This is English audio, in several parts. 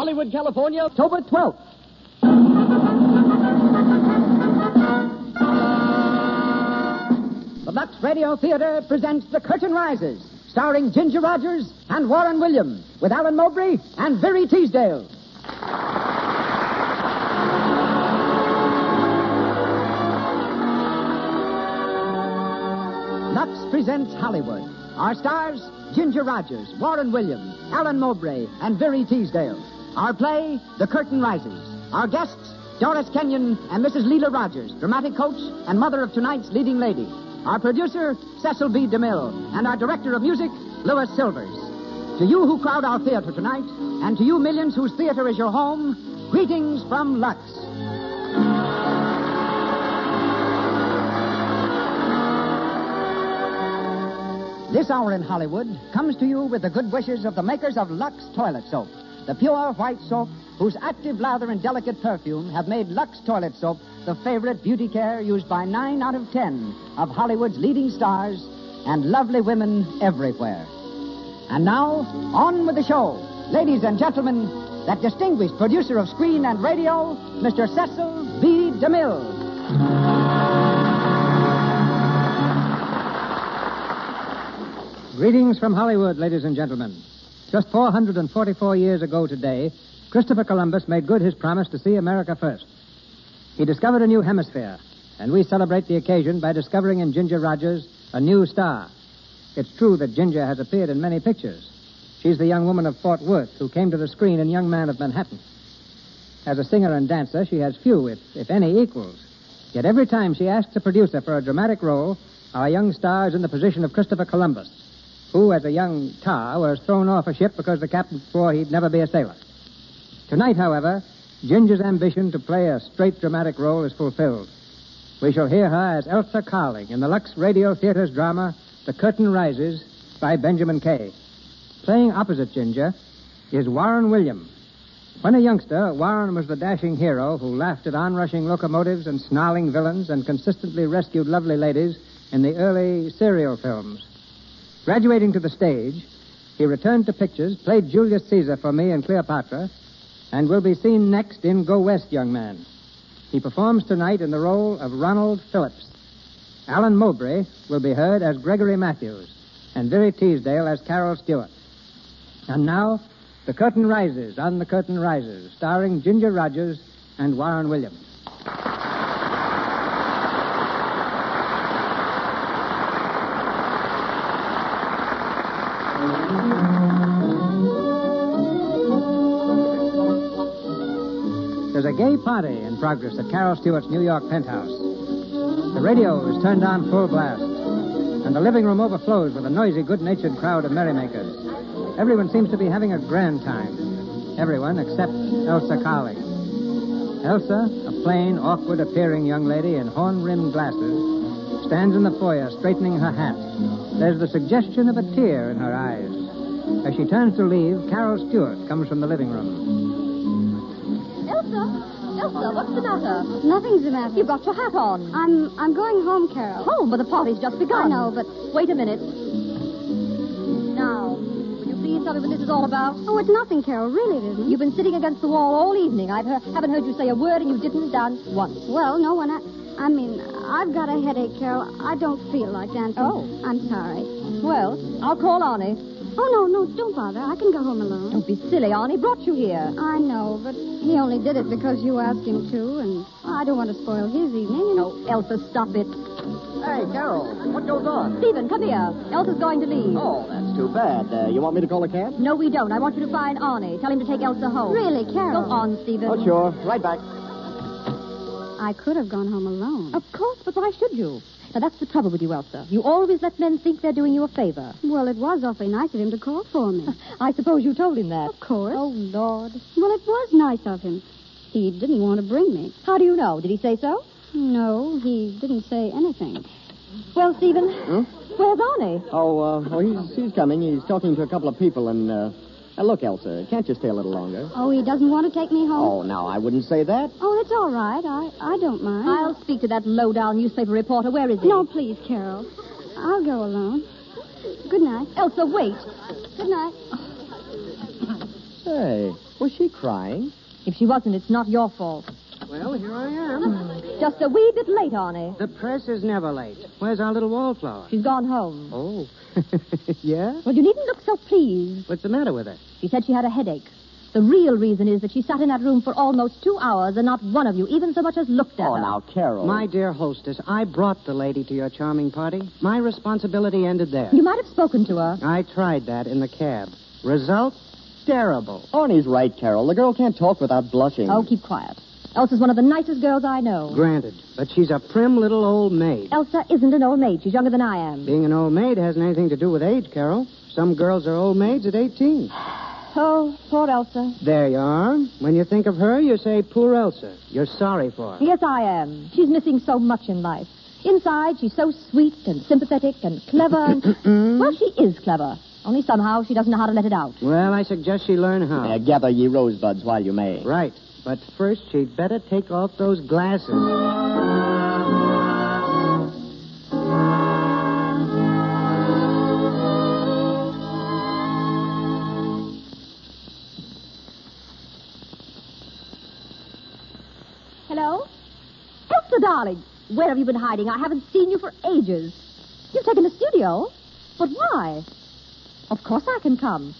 Hollywood, California, October 12th. The Lux Radio Theater presents The Curtain Rises, starring Ginger Rogers and Warren Williams, with Alan Mowbray and Verree Teasdale. Lux presents Hollywood. Our stars, Ginger Rogers, Warren Williams, Alan Mowbray, and Verree Teasdale. Our play, The Curtain Rises. Our guests, Doris Kenyon and Mrs. Lela Rogers, dramatic coach and mother of tonight's leading lady. Our producer, Cecil B. DeMille, and our director of music, Louis Silvers. To you who crowd our theater tonight, and to you millions whose theater is your home, greetings from Lux. This hour in Hollywood comes to you with the good wishes of the makers of Lux Toilet Soap, the pure white soap whose active lather and delicate perfume have made Lux Toilet Soap the favorite beauty care used by nine out of ten of Hollywood's leading stars and lovely women everywhere. And now, on with the show. Ladies and gentlemen, that distinguished producer of screen and radio, Mr. Cecil B. DeMille. Greetings from Hollywood, ladies and gentlemen. Just 444 years ago today, Christopher Columbus made good his promise to see America first. He discovered a new hemisphere, and we celebrate the occasion by discovering in Ginger Rogers a new star. It's true that Ginger has appeared in many pictures. She's the young woman of Fort Worth who came to the screen in Young Man of Manhattan. As a singer and dancer, she has few, if, if any, equals. Yet every time she asks a producer for a dramatic role, our young star is in the position of Christopher Columbus, who, as a young tar, was thrown off a ship because the captain swore he'd never be a sailor. Tonight, however, Ginger's ambition to play a straight dramatic role is fulfilled. We shall hear her as Elsa Carling in the Lux Radio Theater's drama, The Curtain Rises, by Benjamin Kaye. Playing opposite Ginger is Warren William. When a youngster, Warren was the dashing hero who laughed at onrushing locomotives and snarling villains and consistently rescued lovely ladies in the early serial films. Graduating to the stage, he returned to pictures, played Julius Caesar for me in Cleopatra, and will be seen next in Go West, Young Man. He performs tonight in the role of Ronald Phillips. Alan Mowbray will be heard as Gregory Matthews, and Verree Teasdale as Carol Stewart. And now, The Curtain Rises on The Curtain Rises, starring Ginger Rogers and Warren Williams. Party in progress at Carol Stewart's New York penthouse. The radio is turned on full blast, and the living room overflows with a noisy, good natured crowd of merrymakers. Everyone seems to be having a grand time. Everyone except Elsa Carling. Elsa, a plain, awkward appearing young lady in horn rimmed glasses, stands in the foyer straightening her hat. There's the suggestion of a tear in her eyes. As she turns to leave, Carol Stewart comes from the living room. Elsa? Elsa, what's the matter? Nothing's the matter. You've got your hat on. I'm I'm going home, Carol. Home, but the party's just begun. I know, but Wait a minute. Now, will you please tell me what this is all about? oh, it's nothing, Carol. Really, it isn't. You've been sitting against the wall all evening. I haven't heard you say a word, and you didn't dance once. Well, no one. I, I mean, I've got a headache, Carol. I don't feel like dancing. Oh. I'm sorry. Well, I'll call Arnie. Oh no, no, don't bother. I can go home alone. Don't be silly, Arnie brought you here. I know, but he only did it because you asked him to, and I don't want to spoil his evening. And... Oh, Elsa, stop it. Hey, Carol, what goes on? Stephen, come here. Elsa's going to leave. Oh, that's too bad. Uh, you want me to call a cab? No, we don't. I want you to find Arnie. Tell him to take Elsa home. Really, Carol? Go on, Stephen. Oh, sure. Right back. I could have gone home alone. Of course, but why should you? Now, that's the trouble with you, Elsa. You always let men think they're doing you a favor. Well, it was awfully nice of him to call for me. I suppose you told him that. Of course. Oh, Lord. Well, it was nice of him. He didn't want to bring me. How do you know? Did he say so? No, he didn't say anything. Well, Stephen, Hmm? where's Arnie? Oh, uh, oh, he's, he's coming. He's talking to a couple of people, and, uh, uh, look, Elsa, can't you stay a little longer? Oh, he doesn't want to take me home? Oh, now, I wouldn't say that. Oh, it's all right. I, I don't mind. I'll speak to that low-down newspaper reporter. Where is he? No, please, Carol. I'll go alone. Good night. Elsa, wait. Good night. Hey, Was she crying? If she wasn't, it's not your fault. Well, here I am. Just a wee bit late, Arnie. The press is never late. Where's our little wallflower? She's gone home. Oh. yeah? Well, you needn't look so pleased. What's the matter with her? She said she had a headache. The real reason is that she sat in that room for almost two hours and not one of you even so much as looked at her. Oh, her. now, Carol. My dear hostess, I brought the lady to your charming party. My responsibility ended there. You might have spoken to her. I tried that in the cab. Result? Terrible. Arnie's right, Carol. The girl can't talk without blushing. Oh, keep quiet. Elsa's one of the nicest girls I know. Granted. But she's a prim little old maid. Elsa isn't an old maid. She's younger than I am. Being an old maid hasn't anything to do with age, Carol. Some girls are old maids at 18. Oh, poor Elsa. There you are. When you think of her, you say, poor Elsa. You're sorry for her. Yes, I am. She's missing so much in life. Inside, she's so sweet and sympathetic and clever. and... well, she is clever. Only somehow she doesn't know how to let it out. Well, I suggest she learn how. Uh, gather ye rosebuds while you may. Right. But first, she'd better take off those glasses. Hello? Elsa, darling. Where have you been hiding? I haven't seen you for ages. You've taken the studio? But why? Of course I can come.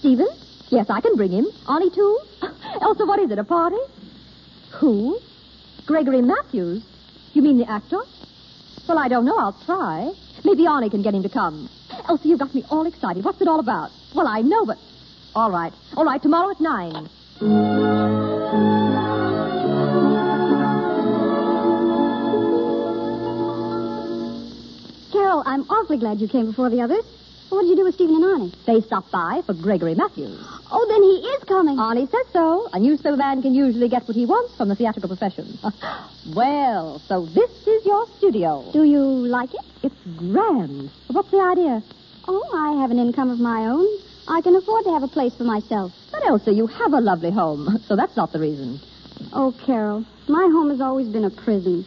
Stephen? Yes, I can bring him. Arnie, too? Elsa, what is it, a party? Who? Gregory Matthews? You mean the actor? Well, I don't know. I'll try. Maybe Arnie can get him to come. Oh, Elsa, you've got me all excited. What's it all about? Well, I know, but... All right. All right, tomorrow at nine. Carol, I'm awfully glad you came before the others. What did you do with Stephen and Arnie? They stopped by for Gregory Matthews. Oh, then he is coming. Arnie says so. A newspaper man can usually get what he wants from the theatrical profession. well, so this is your studio. Do you like it? It's grand. What's the idea? Oh, I have an income of my own. I can afford to have a place for myself. But Elsa, you have a lovely home, so that's not the reason. Oh, Carol, my home has always been a prison.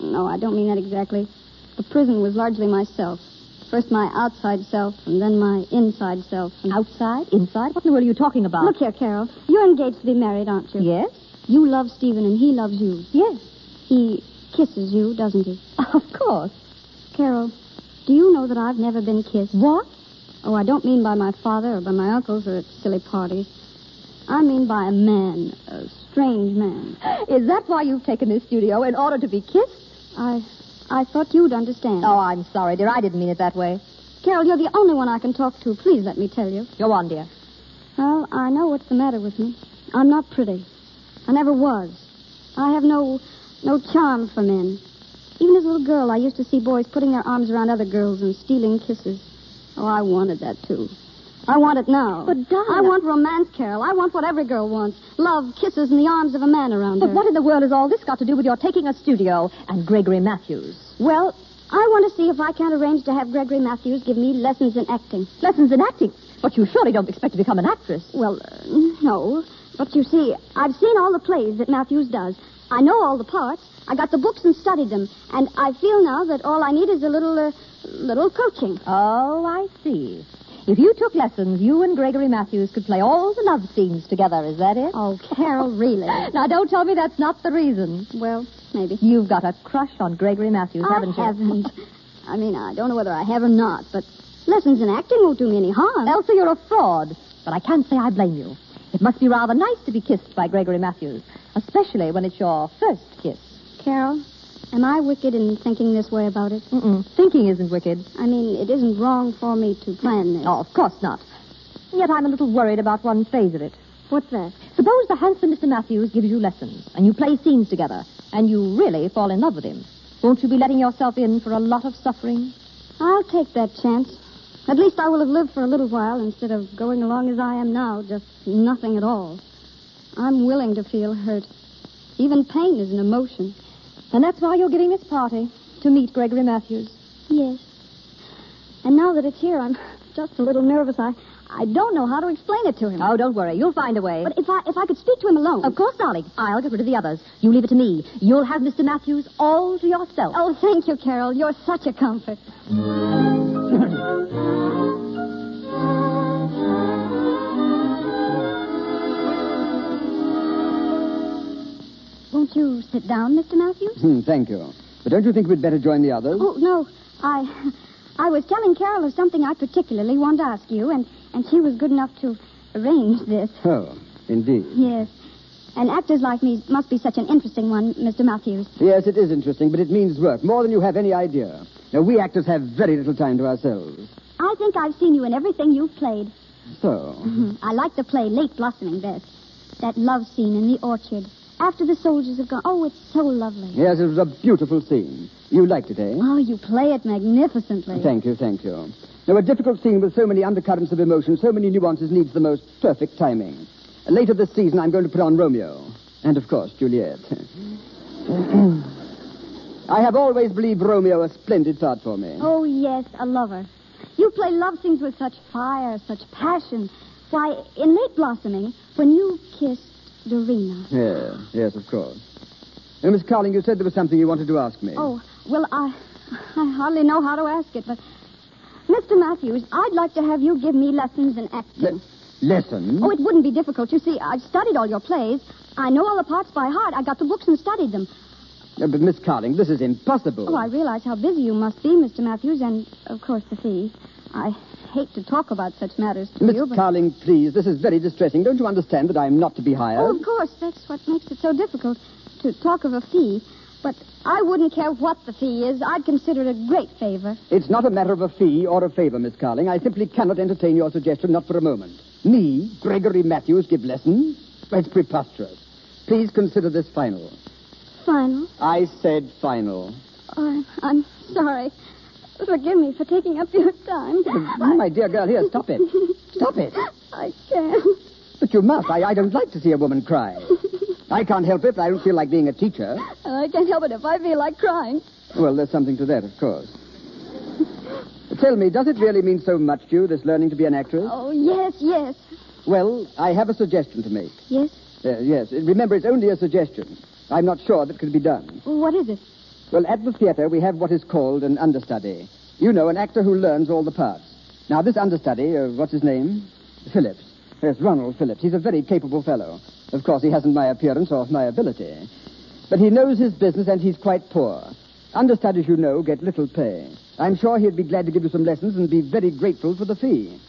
No, I don't mean that exactly. The prison was largely myself. First my outside self, and then my inside self. And... Outside? Inside? What in the world are you talking about? Look here, Carol. You're engaged to be married, aren't you? Yes? You love Stephen, and he loves you. Yes. He kisses you, doesn't he? Of course. Carol, do you know that I've never been kissed? What? Oh, I don't mean by my father or by my uncles or at silly parties. I mean by a man, a strange man. Is that why you've taken this studio? In order to be kissed? I, I thought you'd understand. Oh, I'm sorry, dear. I didn't mean it that way. Carol, you're the only one I can talk to. Please let me tell you. Go on, dear. Well, I know what's the matter with me. I'm not pretty. I never was. I have no, no charm for men. Even as a little girl, I used to see boys putting their arms around other girls and stealing kisses. Oh, I wanted that too. I want it now. But, darling, I want romance, Carol. I want what every girl wants. Love, kisses, and the arms of a man around But her. But what in the world has all this got to do with your taking a studio and Gregory Matthews? Well, I want to see if I can't arrange to have Gregory Matthews give me lessons in acting. Lessons in acting. But you surely don't expect to become an actress. Well, uh, no. But you see, I've seen all the plays that Matthews does. I know all the parts. I got the books and studied them. And I feel now that all I need is a little, uh, little coaching. Oh, I see. If you took lessons, you and Gregory Matthews could play all the love scenes together. Is that it? Oh, Carol, really? Now, don't tell me that's not the reason. well, maybe. You've got a crush on Gregory Matthews, haven't you? I haven't. I mean, I don't know whether I have or not, but lessons in acting won't do me any harm. Elsa, you're a fraud. But I can't say I blame you. It must be rather nice to be kissed by Gregory Matthews, especially when it's your first kiss. Carol, am I wicked in thinking this way about it? Mm-mm. Thinking isn't wicked. I mean, it isn't wrong for me to plan this. Oh, of course not. Yet I'm a little worried about one phase of it. What's that? Suppose the handsome Mr. Matthews gives you lessons, and you play scenes together, and you really fall in love with him. Won't you be letting yourself in for a lot of suffering? I'll take that chance. At least I will have lived for a little while instead of going along as I am now, just nothing at all. I'm willing to feel hurt. Even pain is an emotion. And that's why you're giving this party, to meet Gregory Matthews. Yes. And now that it's here, I'm just a little nervous. I, I don't know how to explain it to him. Oh, don't worry. You'll find a way. But if I if I could speak to him alone. Of course, darling. I'll get rid of the others. You leave it to me. You'll have Mr. Matthews all to yourself. Oh, thank you, Carol. You're such a comfort. Won't you sit down, Mr. Matthews? Hmm, thank you. But don't you think we'd better join the others? Oh, no. I I was telling Carol of something I particularly want to ask you, and, and she was good enough to arrange this. Oh, indeed. Yes. And actors like me must be such an interesting one, Mr. Matthews. Yes, it is interesting, but it means work, more than you have any idea. Now, we actors have very little time to ourselves. I think I've seen you in everything you've played. So, I like the play Late Blossoming best. That love scene in the orchard. After the soldiers have gone. Oh, it's so lovely. yes, it was a beautiful scene. You liked it, eh? Oh, you play it magnificently. Thank you, thank you. Now, a difficult scene with so many undercurrents of emotion, so many nuances, needs the most perfect timing. Later this season, I'm going to put on Romeo. And, of course, Juliet. I have always believed Romeo a splendid part for me. Oh, yes, a lover. You play love scenes with such fire, such passion. Why, in Late Blossoming, when you kissed Dorina. Yes, yes, of course. Now, Miss Carling, you said there was something you wanted to ask me. Oh, well, I, I hardly know how to ask it, but. Mr. Matthews, I'd like to have you give me lessons in acting. Le- lessons? Oh, it wouldn't be difficult. You see, I've studied all your plays. I know all the parts by heart. I got the books and studied them. But, Miss Carling, this is impossible. Oh, I realize how busy you must be, Mr. Matthews, and, of course, the fee. I hate to talk about such matters to Miss you, but... Carling, please, this is very distressing. Don't you understand that I'm not to be hired? Oh, of course. That's what makes it so difficult to talk of a fee. But I wouldn't care what the fee is. I'd consider it a great favor. It's not a matter of a fee or a favor, Miss Carling. I simply cannot entertain your suggestion, not for a moment. Me, Gregory Matthews, give lessons? That's preposterous. Please consider this final. Final. I said final. Oh, I'm sorry. Forgive me for taking up your time. Oh, my dear girl, here, stop it. Stop it. I can't. But you must. I, I don't like to see a woman cry. I can't help it, I don't feel like being a teacher. And I can't help it if I feel like crying. Well, there's something to that, of course. Tell me, does it really mean so much to you, this learning to be an actress? Oh, yes, yes. Well, I have a suggestion to make. Yes? Uh, yes, remember, it's only a suggestion. I'm not sure that can be done. What is it? Well, at the theater, we have what is called an understudy. You know, an actor who learns all the parts. Now, this understudy, uh, what's his name? Phillips. Yes, Ronald Phillips. He's a very capable fellow. Of course, he hasn't my appearance or my ability. But he knows his business and he's quite poor. Understudies, you know, get little pay. I'm sure he'd be glad to give you some lessons and be very grateful for the fee.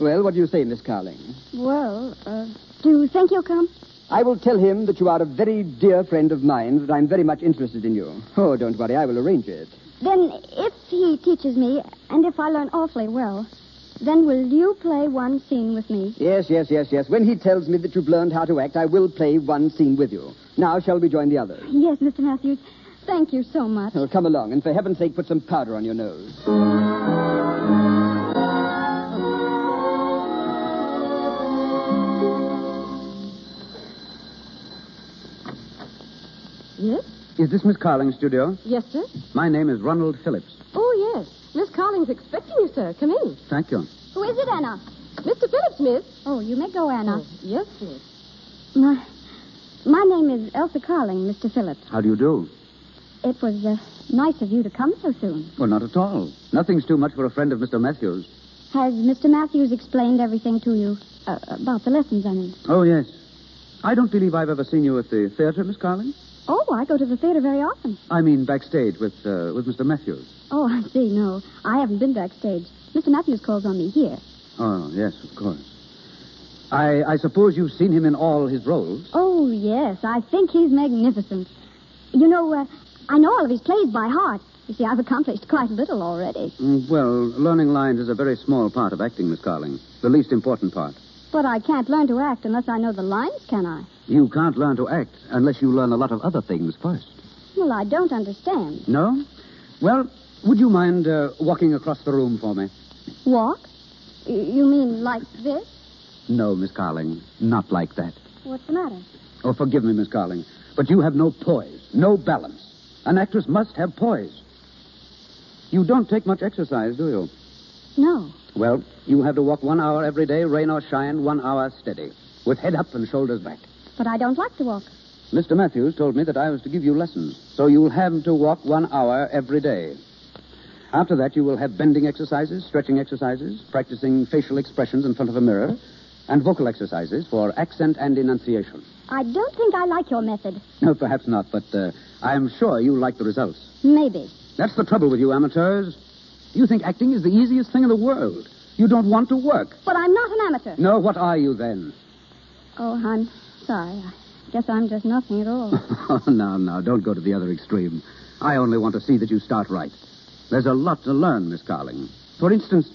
Well, what do you say, Miss Carling? Well, uh, do you think he'll come? I will tell him that you are a very dear friend of mine, that I'm very much interested in you. Oh, don't worry, I will arrange it. Then, if he teaches me, and if I learn awfully well, then will you play one scene with me? Yes, yes, yes, yes. When he tells me that you've learned how to act, I will play one scene with you. Now, shall we join the others? Yes, Mr. Matthews. Thank you so much. Well, come along, and for heaven's sake, put some powder on your nose. Yes? Is this Miss Carling's studio? Yes, sir? My name is Ronald Phillips. Oh, yes. Miss Carling's expecting you, sir. Come in. Thank you. Who is it, Anna? Mr. Phillips, miss. Oh, you may go, Anna. Oh, yes, miss. My, my name is Elsa Carling, Mr. Phillips. How do you do? It was uh, nice of you to come so soon. Well, not at all. Nothing's too much for a friend of Mr. Matthews. Has Mr. Matthews explained everything to you? Uh, about the lessons, I mean. Oh, yes. I don't believe I've ever seen you at the theater, Miss Carling. Oh, I go to the theater very often. I mean, backstage with uh, with Mr. Matthews. Oh, I see. No, I haven't been backstage. Mr. Matthews calls on me here. Oh, yes, of course. I, I suppose you've seen him in all his roles. Oh, yes. I think he's magnificent. You know, uh, I know all of his plays by heart. You see, I've accomplished quite a little already. Mm, well, learning lines is a very small part of acting, Miss Carling. The least important part. But I can't learn to act unless I know the lines, can I? You can't learn to act unless you learn a lot of other things first. Well, I don't understand. No? Well, would you mind uh, walking across the room for me? Walk? You mean like this? No, Miss Carling. Not like that. What's the matter? Oh, forgive me, Miss Carling, but you have no poise, no balance. An actress must have poise. You don't take much exercise, do you? No. Well, you have to walk one hour every day, rain or shine, one hour steady, with head up and shoulders back. But I don't like to walk. Mr. Matthews told me that I was to give you lessons, so you'll have to walk one hour every day. After that, you will have bending exercises, stretching exercises, practicing facial expressions in front of a mirror, and vocal exercises for accent and enunciation. I don't think I like your method. No, perhaps not, but uh, I'm sure you like the results. Maybe. That's the trouble with you amateurs. You think acting is the easiest thing in the world. You don't want to work. But I'm not an amateur. No, what are you then? Oh, I'm sorry. I guess I'm just nothing at all. Oh, no, no, don't go to the other extreme. I only want to see that you start right. There's a lot to learn, Miss Carling. For instance,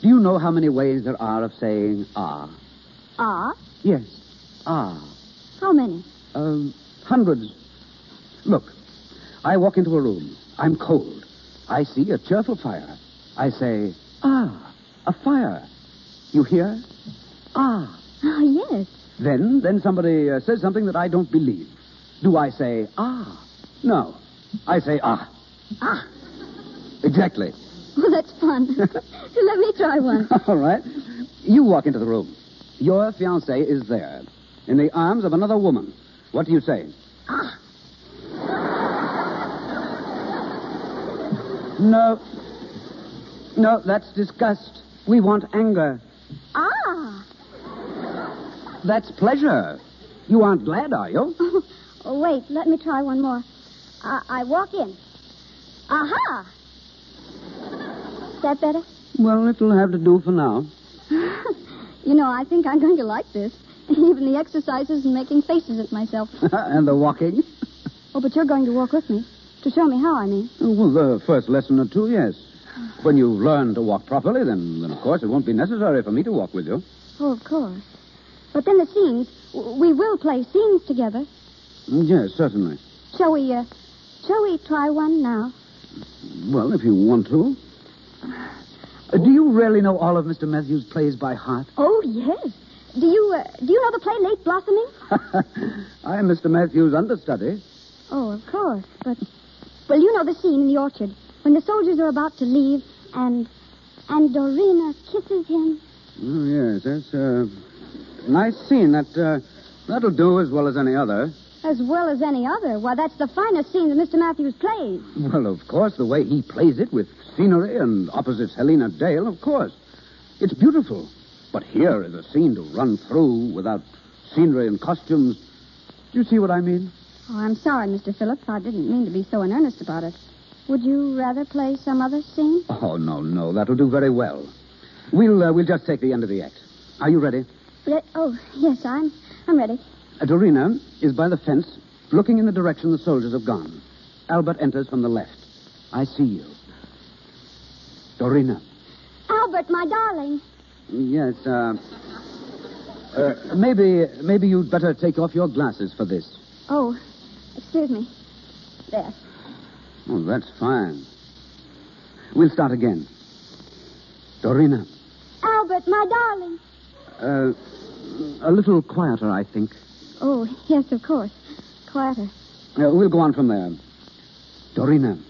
do you know how many ways there are of saying ah? ah? Yes, ah. How many? Um, hundreds. Look, I walk into a room. I'm cold. I see a cheerful fire. I say, ah, a fire. You hear? Ah. Ah, yes. Then, then somebody uh, says something that I don't believe. Do I say ah? No. I say ah. Ah. Exactly. Well, that's fun. Let me try one. All right. You walk into the room. Your fiancée is there, in the arms of another woman. What do you say? Ah. No. No, that's disgust. We want anger. Ah. That's pleasure. You aren't glad, are you? Oh, oh, wait, let me try one more. I, I walk in. Aha! Is that better? Well, it'll have to do for now. you know, I think I'm going to like this. Even the exercises and making faces at myself. and the walking? Oh, but you're going to walk with me. To show me how, I mean. Oh, well, the first lesson or two, yes. When you've learned to walk properly, then, then of course it won't be necessary for me to walk with you. Oh, of course. But then the scenes, we will play scenes together. Mm, Yes, certainly. Shall we, uh, shall we try one now? Well, if you want to. Uh, do you really know all of Mr. Matthews' plays by heart? Oh, yes. Do you, uh, do you know the play Late Blossoming? I am Mr. Matthews' understudy. Oh, of course. But, well, you know the scene in the orchard when the soldiers are about to leave and, and Dorina kisses him. Oh, yes, that's a nice scene. That, uh, that'll do as well as any other. As well as any other. Why, that's the finest scene that Mr. Matthews plays. Well, of course, the way he plays it with scenery and opposites Helena Dale, of course. It's beautiful. But here is a scene to run through without scenery and costumes. Do you see what I mean? Oh, I'm sorry, Mr. Phillips. I didn't mean to be so in earnest about it. Would you rather play some other scene? Oh, no, no. That'll do very well. We'll, uh, we'll just take the end of the act. Are you ready? Re- oh, yes, I'm, I'm ready. Uh, Dorina is by the fence, looking in the direction the soldiers have gone. Albert enters from the left. I see you. Dorina. Albert, my darling. Yes, uh, uh, maybe, maybe you'd better take off your glasses for this. Oh, excuse me. There. Oh, that's fine. We'll start again. Dorina. Albert, my darling. Uh, a little quieter, I think. Oh, yes, of course. Quieter. Uh, we'll go on from there. Dorina,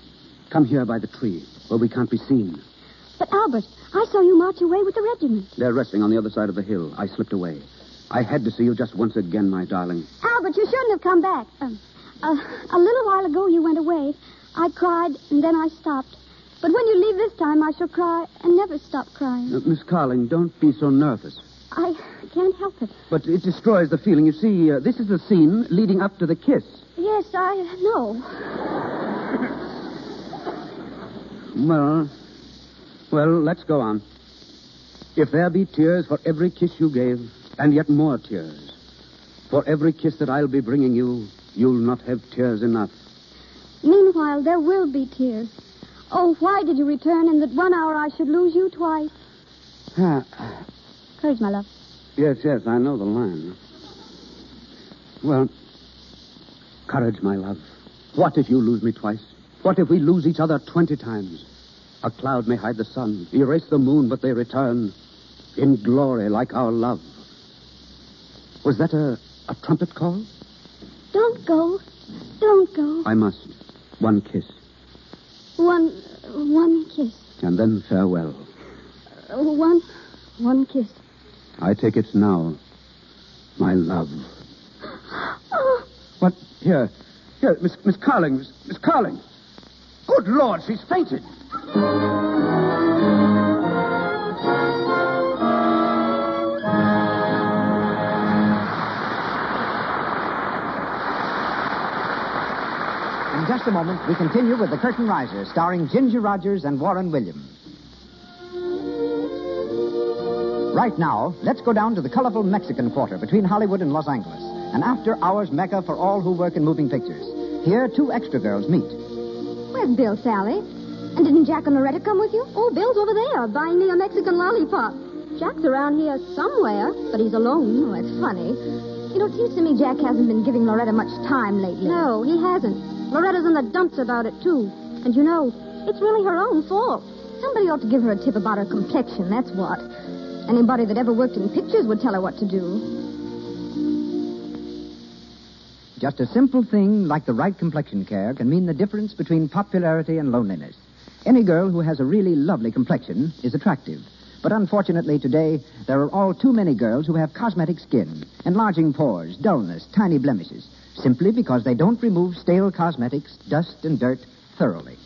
come here by the tree where we can't be seen. But, Albert, I saw you march away with the regiment. They're resting on the other side of the hill. I slipped away. I had to see you just once again, my darling. Albert, you shouldn't have come back. Um, uh, a little while ago, you went away. I cried, and then I stopped. But when you leave this time, I shall cry and never stop crying. Uh, Miss Carling, don't be so nervous. I can't help it. But it destroys the feeling. You see, uh, this is the scene leading up to the kiss. Yes, I know. Well, well, let's go on. If there be tears for every kiss you gave, and yet more tears, for every kiss that I'll be bringing you, you'll not have tears enough. Meanwhile, there will be tears. Oh, why did you return in that one hour I should lose you twice? Ah, Courage, my love. yes, yes, I know the line. Well, courage, my love. What if you lose me twice? What if we lose each other twenty times? A cloud may hide the sun, erase the moon, but they return in glory like our love. Was that a, a trumpet call? Don't go. Don't go. I must. One kiss, One, one kiss. and then farewell. Uh, One, one kiss. I take it now. My love. What? Here. Here, Miss, Miss Carling. Miss, Miss Carling. Good Lord, she's fainted. In just a moment, we continue with The Curtain Rises, starring Ginger Rogers and Warren Williams. Right now, let's go down to the colorful Mexican quarter between Hollywood and Los Angeles, an after hours mecca for all who work in moving pictures. Here, two extra girls meet. Where's Bill, Sally? And didn't Jack and Loretta come with you? Oh, Bill's over there buying me a Mexican lollipop. Jack's around here somewhere, but he's alone. Oh, it's funny. You know, it seems to me Jack hasn't been giving Loretta much time lately. No, he hasn't. Loretta's in the dumps about it, too. And you know, it's really her own fault. Somebody ought to give her a tip about her complexion, that's what. Anybody that ever worked in pictures would tell her what to do. Just a simple thing like the right complexion care can mean the difference between popularity and loneliness. Any girl who has a really lovely complexion is attractive. But unfortunately today, there are all too many girls who have cosmetic skin, enlarging pores, dullness, tiny blemishes, simply because they don't remove stale cosmetics, dust, and dirt thoroughly.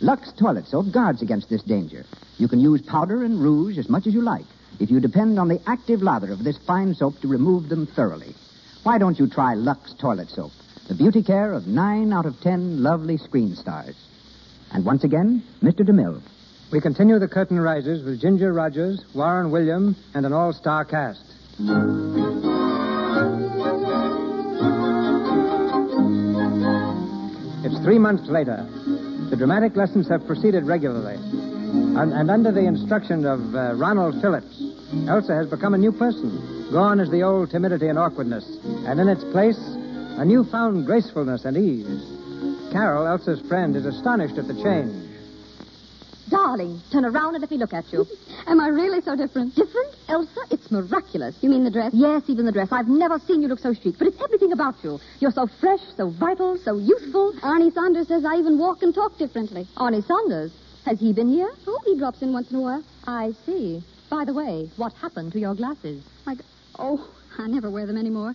Lux Toilet Soap guards against this danger. You can use powder and rouge as much as you like if you depend on the active lather of this fine soap to remove them thoroughly. Why don't you try Lux Toilet Soap, the beauty care of nine out of ten lovely screen stars? And once again, Mr. DeMille. We continue the curtain rises with Ginger Rogers, Warren William, and an all star cast. It's three months later. The dramatic lessons have proceeded regularly. And, and under the instruction of uh, Ronald Phillips, Elsa has become a new person. Gone is the old timidity and awkwardness. And in its place, a newfound gracefulness and ease. Carol, Elsa's friend, is astonished at the change. Darling, turn around and let me look at you. Am I really so different? Different, Elsa? It's miraculous. You mean the dress? Yes, even the dress. I've never seen you look so chic, but it's everything about you. You're so fresh, so vital, so youthful. Arnie Saunders says I even walk and talk differently. Arnie Saunders, has he been here? Oh, he drops in once in a while. I see. By the way, what happened to your glasses? I g- oh, I never wear them anymore.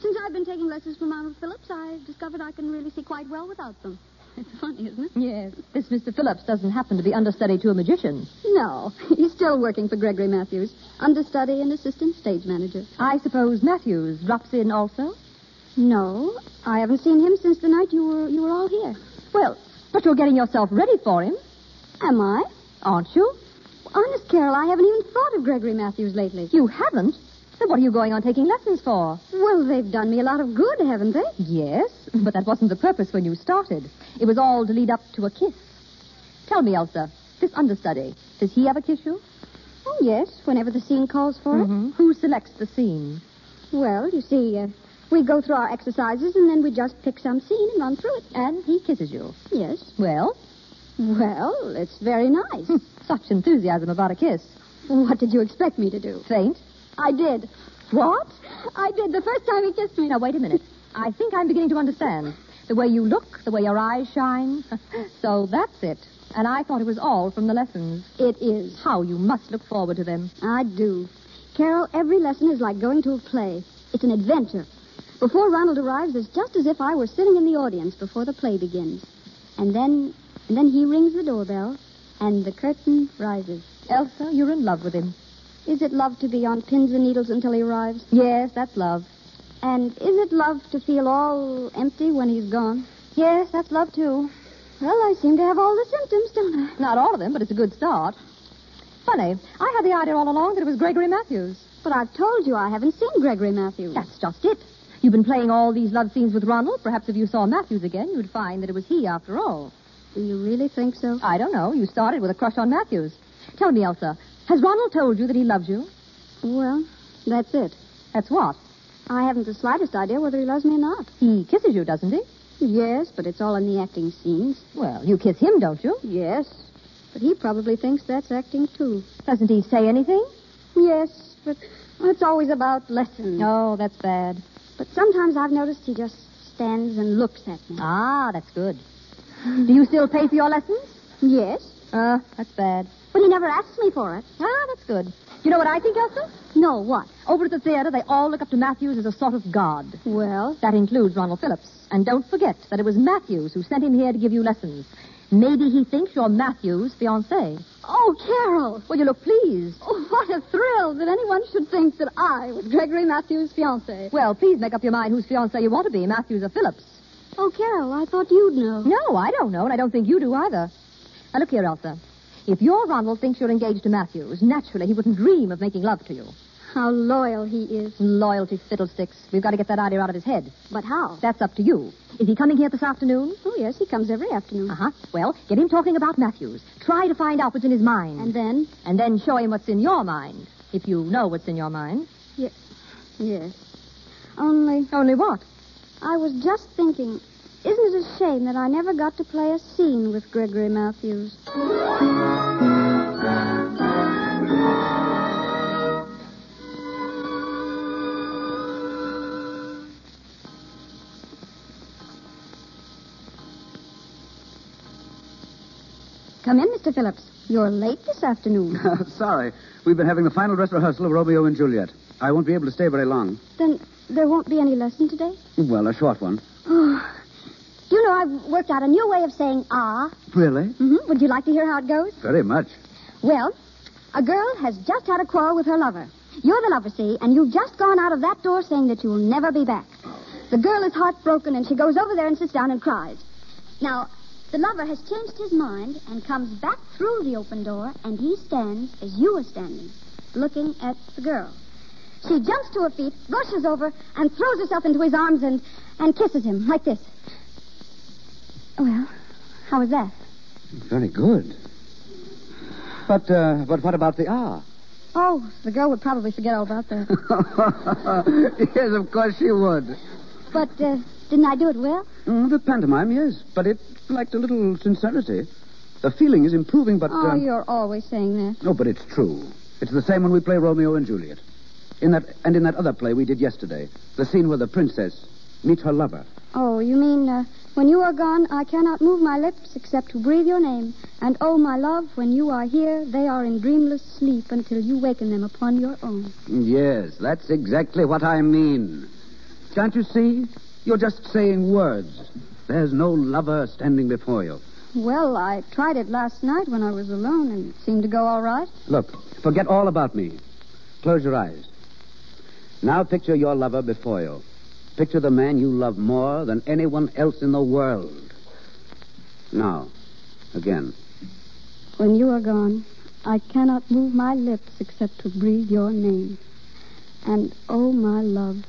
Since I've been taking lessons from Arnold Phillips, I've discovered I can really see quite well without them. It's funny, isn't it? Yes. This Mr. Phillips doesn't happen to be understudy to a magician. No, he's still working for Gregory Matthews, understudy and assistant stage manager. I suppose Matthews drops in also? No, I haven't seen him since the night you were you were all here. Well, but you're getting yourself ready for him, Am I? aren't you? Honest, Carol, I haven't even thought of Gregory Matthews lately. You haven't? Then what are you going on taking lessons for? Well, they've done me a lot of good, haven't they? Yes, but that wasn't the purpose when you started. It was all to lead up to a kiss. Tell me, Elsa, this understudy, does he ever kiss you? Oh, yes, whenever the scene calls for it. Mhm. Who selects the scene? Well, you see, uh, we go through our exercises and then we just pick some scene and run through it. And he kisses you. Yes. Well, Well, it's very nice. Hmm, such enthusiasm about a kiss. what did you expect me to do? Faint? I did. What? I did the first time he kissed me. Now, wait a minute. I think I'm beginning to understand. The way you look, the way your eyes shine. so that's it. And I thought it was all from the lessons. It is. How you must look forward to them. I do. Carol, every lesson is like going to a play. It's an adventure. Before Ronald arrives, it's just as if I were sitting in the audience before the play begins. And then, and then he rings the doorbell, and the curtain rises. Elsa, you're in love with him. Is it love to be on pins and needles until he arrives? Yes, that's love. And is it love to feel all empty when he's gone? Yes, that's love too. Well, I seem to have all the symptoms, don't I? Not all of them, but it's a good start. Funny, I had the idea all along that it was Gregory Matthews. But I've told you I haven't seen Gregory Matthews. That's just it. You've been playing all these love scenes with Ronald. Perhaps if you saw Matthews again, you'd find that it was he after all. Do you really think so? I don't know. You started with a crush on Matthews. Tell me, Elsa, has Ronald told you that he loves you? Well, that's it. That's what? I haven't the slightest idea whether he loves me or not. He kisses you, doesn't he? Yes, but it's all in the acting scenes. Well, you kiss him, don't you? Yes. But he probably thinks that's acting, too. Doesn't he say anything? Yes, but it's always about lessons. Oh, that's bad. But sometimes I've noticed he just stands and looks at me. Ah, that's good. Do you still pay for your lessons? Yes, Uh, that's bad. but he never asks me for it. Ah, that's good. You know what I think, Elsa? No, what? Over at the theater, they all look up to Matthews as a sort of god. Well, That includes Ronald Phillips. And don't forget that it was Matthews who sent him here to give you lessons. Maybe he thinks you're Matthews' fiancée. oh, Carol. Well, you look pleased. Oh, what a thrill that anyone should think that I was Gregory Matthews' fiancée. Well, please make up your mind whose fiancée you want to be, Matthews or Phillips. Oh, Carol, I thought you'd know. No, I don't know, and I don't think you do either. Now, look here, Elsa. If your Ronald thinks you're engaged to Matthews, naturally he wouldn't dream of making love to you. How loyal he is. Loyalty fiddlesticks. We've got to get that idea out of his head. But how? That's up to you. Is he coming here this afternoon? Oh, yes, he comes every afternoon. Uh huh. Well, get him talking about Matthews. Try to find out what's in his mind. And then? And then show him what's in your mind. If you know what's in your mind. Yes. Yes. Only, Only what? I was just thinking, isn't it a shame that I never got to play a scene with Gregory Matthews? Come in, Mr. Phillips. You're late this afternoon. Sorry. We've been having the final dress rehearsal of Romeo and Juliet. I won't be able to stay very long. then there won't be any lesson today? Well, a short one. Oh. You know, I've worked out a new way of saying ah. Really? hmm Would you like to hear how it goes? Very much. Well, a girl has just had a quarrel with her lover. You're the lover, see, and you've just gone out of that door saying that you'll never be back. The girl is heartbroken, and she goes over there and sits down and cries. Now, the lover has changed his mind and comes back through the open door, and he stands as you are standing, looking at the girl. She jumps to her feet, rushes over, and throws herself into his arms and, and kisses him like this. Well, how was that? Very good. But, uh, but what about the ah? Oh, the girl would probably forget all about that. yes, of course she would. But uh, didn't I do it well? Mm, the pantomime, yes, but it lacked a little sincerity. The feeling is improving, but. Oh, uh, you're always saying that. No, but it's true. It's the same when we play Romeo and Juliet. In that and in that other play we did yesterday, the scene where the princess meets her lover. Oh, you mean uh, when you are gone, I cannot move my lips except to breathe your name. And oh, my love, when you are here, they are in dreamless sleep until you waken them upon your own. Yes, that's exactly what I mean. Can't you see? You're just saying words. There's no lover standing before you. Well, I tried it last night when I was alone, and it seemed to go all right. Look, forget all about me. Close your eyes. Now picture your lover before you. Picture the man you love more than anyone else in the world. Now, again. When you are gone, I cannot move my lips except to breathe your name. And oh, my love,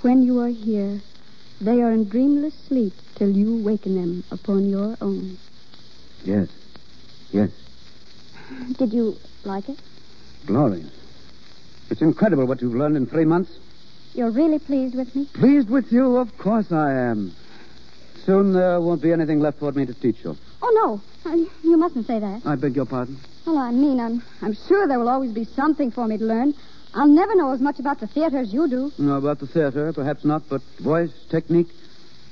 when you are here, they are in dreamless sleep till you waken them upon your own. Yes. Yes. Did you like it? Glorious. It's incredible what you've learned in three months. You're really pleased with me? Pleased with you? Of course I am. Soon there won't be anything left for me to teach you. Oh, no. Uh, You mustn't say that. I beg your pardon. Well, I mean, I'm, I'm sure there will always be something for me to learn. I'll never know as much about the theater as you do. No, about the theater, perhaps not, but voice, technique.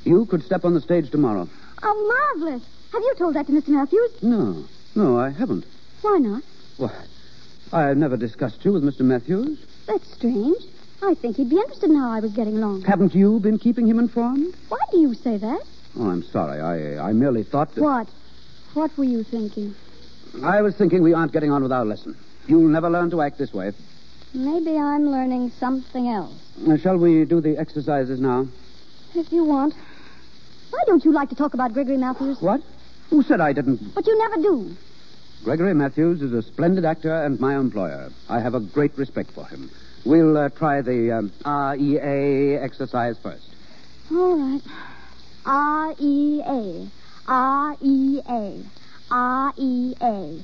You could step on the stage tomorrow. Oh, marvelous. Have you told that to Mr. Matthews? No, no, I haven't. Why not? Why, I've never discussed you with Mr. Matthews. That's strange. I think he'd be interested in how I was getting along. Haven't you been keeping him informed? Why do you say that? Oh, I'm sorry. I, I merely thought that. What? What were you thinking? I was thinking we aren't getting on with our lesson. You'll never learn to act this way. Maybe I'm learning something else. Uh, shall we do the exercises now? If you want. Why don't you like to talk about Gregory Matthews? What? Who said I didn't? But you never do. Gregory Matthews is a splendid actor and my employer. I have a great respect for him. We'll uh, try the um, REA exercise first. All right. R E A. R E A. R E A.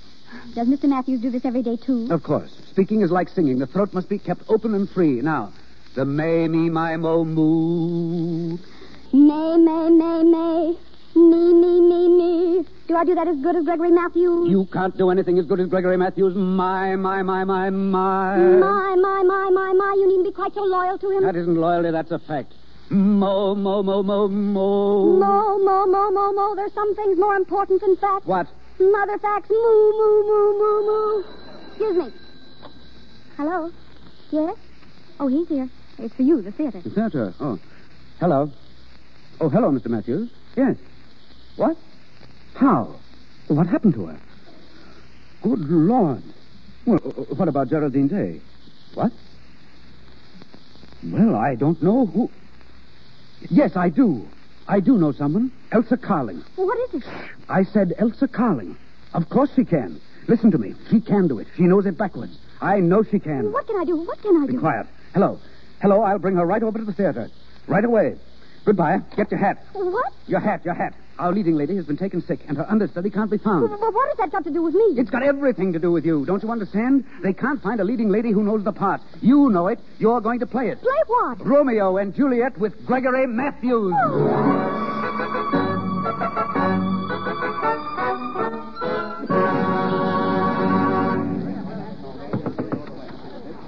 Does Mr. Matthews do this every day, too? Of course. Speaking is like singing. The throat must be kept open and free. Now, the may, me, my, mo, moo. May, may, may, may. Me, me, me, me. Do I do that as good as Gregory Matthews? You can't do anything as good as Gregory Matthews. My, my, my, my, my. My, my, my, my, my. You needn't be quite so loyal to him. That isn't loyalty, that's a fact. Mo, mo, mo, mo, mo. Mo, mo, mo, mo, mo. There's some things more important than facts. What? Mother facts. Moo, moo, moo, moo, moo. Excuse me. Hello? Yes? Oh, he's here. It's for you, the theater. The theater. Oh. Hello. Oh, hello, Mr. Matthews. Yes. What? How? What happened to her? Good Lord. Well, what about Geraldine Day? What? Well, I don't know who. Yes, I do. I do know someone. Elsa Carling. What is it? I said Elsa Carling. Of course she can. Listen to me. She can do it. She knows it backwards. I know she can. What can I do? What can I do? Be quiet. Hello. Hello, I'll bring her right over to the theater. Right away. Goodbye. Get your hat. What? Your hat, your hat. Our leading lady has been taken sick, and her understudy can't be found. Well, what has that got to do with me? It's got everything to do with you. Don't you understand? They can't find a leading lady who knows the part. You know it. You're going to play it. Play what? Romeo and Juliet with Gregory Matthews.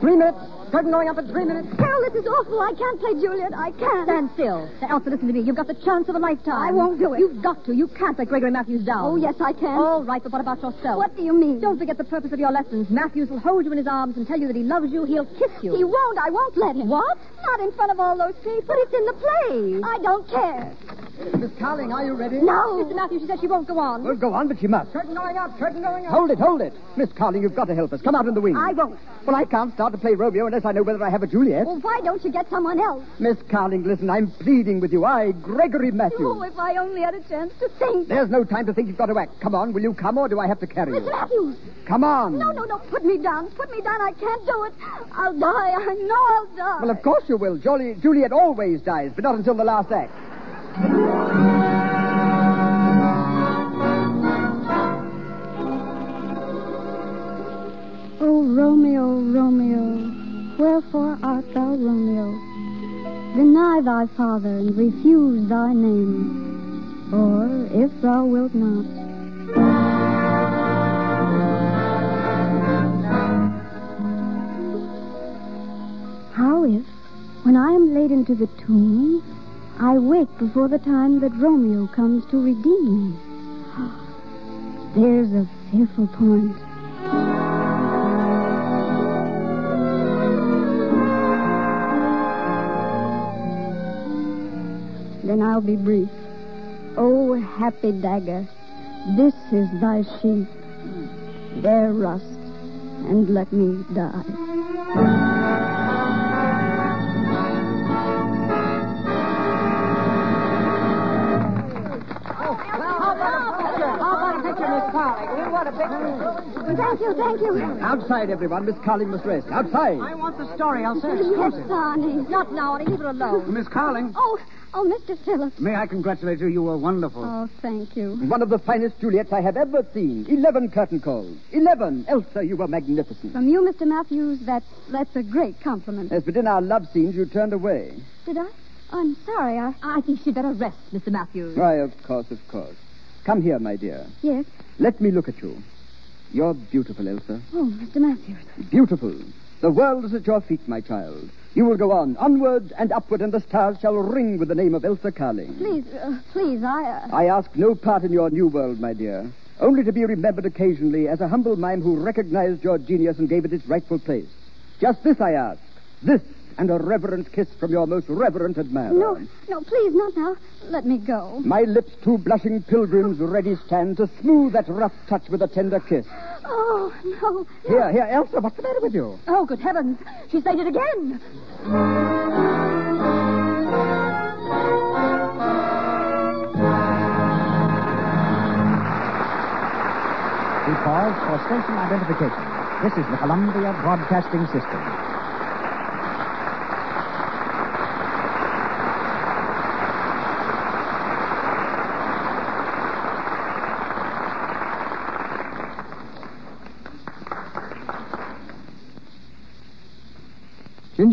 Three minutes. Curtain going up in three minutes. Carol, this is awful. I can't play Juliet. I can't. Stand still. Now, Elsa, listen to me. You've got the chance of a lifetime. I won't do it. You've got to. You can't let Gregory Matthews down. Oh, yes, I can. All right, but what about yourself? What do you mean? Don't forget the purpose of your lessons. Matthews will hold you in his arms and tell you that he loves you. He'll kiss you. He won't. I won't let him. What? Not in front of all those people. But it's in the play. I don't care. Miss Carling, are you ready? No. Mr. Matthews, she said she won't go on. Well, go on, but she must. Curtain going up. Curtain going up. Hold it, hold it. Miss Carling, you've got to help us. Come out in the wings. I won't. Well, I can't start to play Romeo unless I know whether I have a Juliet. Well, why don't you get someone else? Miss Carling, listen, I'm pleading with you. I, Gregory Matthews. Oh, if I only had a chance to think. There's no time to think you've got to act. Come on, will you come or do I have to carry Mr. you? Matthews. Come on. No, no, no. Put me down. Put me down. I can't do it. I'll die. I know I'll die. Well, of course you will. Jolly, Juliet always dies, but not until the last act. Oh, Romeo, Romeo, wherefore art thou Romeo? Deny thy father and refuse thy name. Or, if thou wilt not, how if, when I am laid into the tomb, I wake before the time that Romeo comes to redeem me? There's a fearful point. Then I'll be brief. Oh, happy dagger, this is thy sheath. There rust, and let me die. How about picture? How picture, Miss Carling? We a picture. Thank you, thank you. Outside, everyone. Miss Carling must rest. Outside. I want the story, Elsa. Yes, Sonny. Not now, Annie. Leave her alone. Miss Carling, Oh, oh, Mr. Phillips. may I congratulate you? You were wonderful. Oh, thank you. One of the finest Juliets I have ever seen. Eleven curtain calls. Eleven. Elsa, you were magnificent. From you, Mr. Matthews, that's, that's a great compliment. Yes, but in our love scenes, you turned away. Did I? I'm sorry. I... I think she'd better rest, Mr. Matthews. Why, of course, of course. Come here, my dear. Yes. Let me look at you. You're beautiful, Elsa. Oh, Mr. Matthews. Beautiful. The world is at your feet, my child. You will go on, onward and upward, and the stars shall ring with the name of Elsa Carling. Please, uh, please, I... Uh... I ask no part in your new world, my dear. Only to be remembered occasionally as a humble mime who recognized your genius and gave it its rightful place. Just this I ask. This and a reverent kiss from your most reverent admirer. No, no, please, not now. Let me go. My lips, two blushing pilgrims, ready stand to smooth that rough touch with a tender kiss. Oh, no. Here, here, Elsa, what's the matter with you? Oh, good heavens. She's fainted again. We pause for station identification. This is the Columbia Broadcasting System.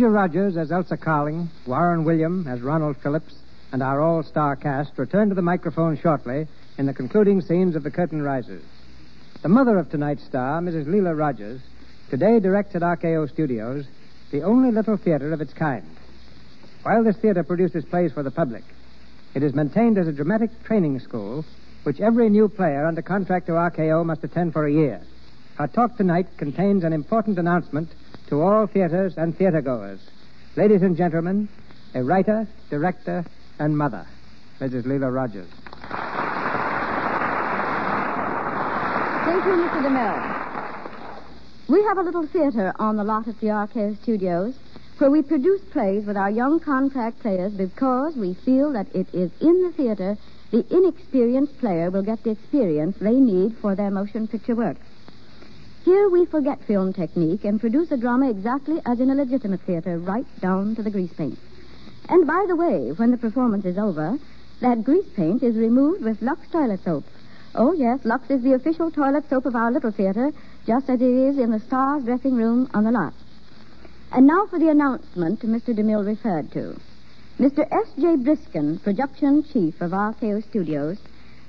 Ginger Rogers as Elsa Carling, Warren William as Ronald Phillips, and our all star cast return to the microphone shortly in the concluding scenes of The Curtain Rises. The mother of tonight's star, Mrs. Lela Rogers, today directs at RKO Studios the only little theater of its kind. While this theater produces plays for the public, it is maintained as a dramatic training school which every new player under contract to RKO must attend for a year. Our talk tonight contains an important announcement to all theaters and theatergoers. Ladies and gentlemen, a writer, director, and mother, Mrs. Lela Rogers. Thank you, Mr. DeMille. We have a little theater on the lot at the RKO Studios where we produce plays with our young contract players because we feel that it is in the theater the inexperienced player will get the experience they need for their motion picture work. Here we forget film technique and produce a drama exactly as in a legitimate theater, right down to the grease paint. And by the way, when the performance is over, that grease paint is removed with Lux toilet soap. Oh, yes, Lux is the official toilet soap of our little theater, just as it is in the Stars dressing room on the lot. And now for the announcement Mr. DeMille referred to. Mr. S.J. Briskin, production chief of RKO Studios,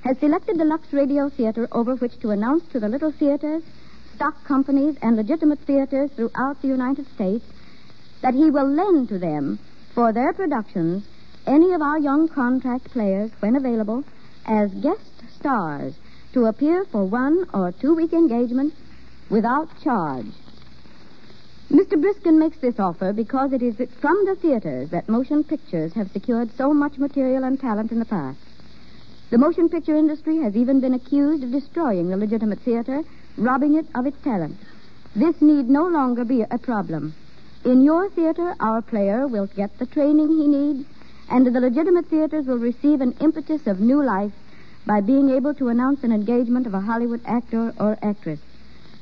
has selected the Lux Radio Theater over which to announce to the little theaters, stock companies, and legitimate theaters throughout the United States that he will lend to them for their productions any of our young contract players, when available, as guest stars to appear for one or two week engagements without charge. Mr. Briskin makes this offer because it is from the theaters that motion pictures have secured so much material and talent in the past. The motion picture industry has even been accused of destroying the legitimate theater, robbing it of its talent. This need no longer be a problem. In your theater, our player will get the training he needs, and the legitimate theaters will receive an impetus of new life by being able to announce an engagement of a Hollywood actor or actress.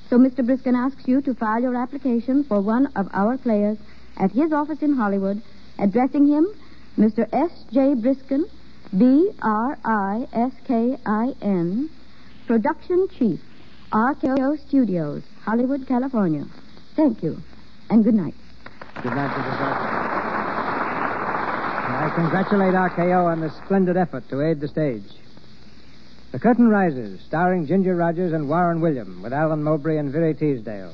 So Mr. Briskin asks you to file your application for one of our players at his office in Hollywood, addressing him Mr. S.J. Briskin, B R I S K I N, Production Chief, RKO Studios, Hollywood, California. Thank you, and good night. Good night, Mrs. I congratulate RKO on this splendid effort to aid the stage. The Curtain Rises, starring Ginger Rogers and Warren William, with Alan Mowbray and Verree Teasdale.